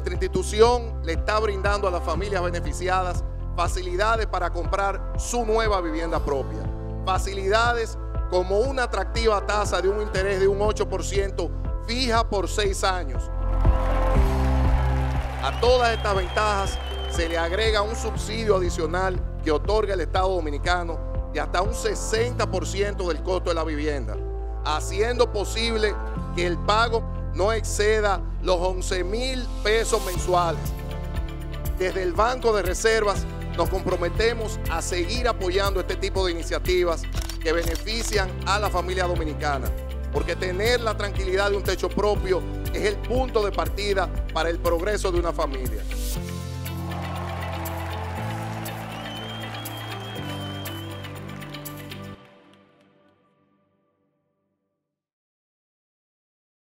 Nuestra institución le está brindando a las familias beneficiadas facilidades para comprar su nueva vivienda propia. Facilidades como una atractiva tasa de un interés de un 8% fija por seis años. A todas estas ventajas se le agrega un subsidio adicional que otorga el Estado Dominicano de hasta un 60% del costo de la vivienda, haciendo posible que el pago no exceda los 11 mil pesos mensuales. Desde el Banco de Reservas nos comprometemos a seguir apoyando este tipo de iniciativas que benefician a la familia dominicana, porque tener la tranquilidad de un techo propio es el punto de partida para el progreso de una familia.